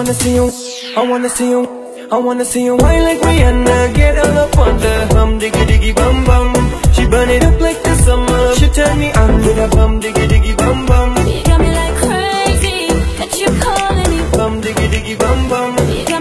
wanna see you, I wanna see you. I wanna see you. Whine like Rihanna Get all up on the hum diggy diggy bum bum. She burn it up like the summer. She turn me on with a bum diggy diggy bum bum. You got me like crazy That you calling me. Bum diggy diggy bum bum.